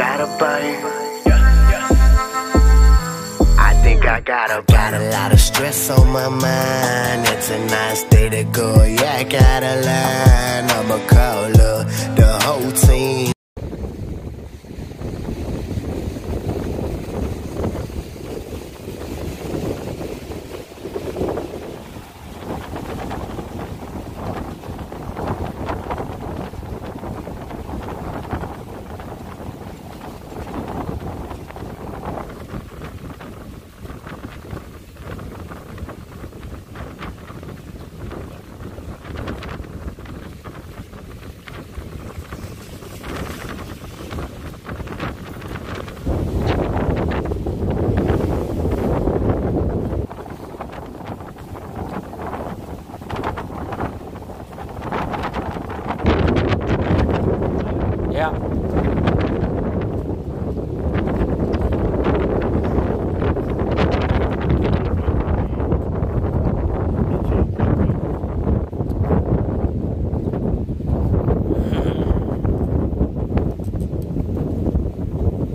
got a. I think I got a got a lot of stress on my mind. It's a nice day to go. Yeah, I got a lot. Yeah.